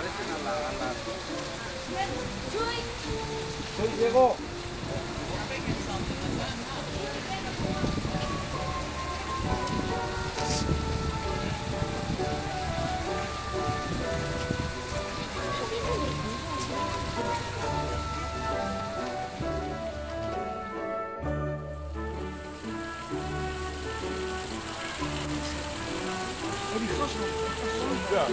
parecen a la... A la... llegó! Да.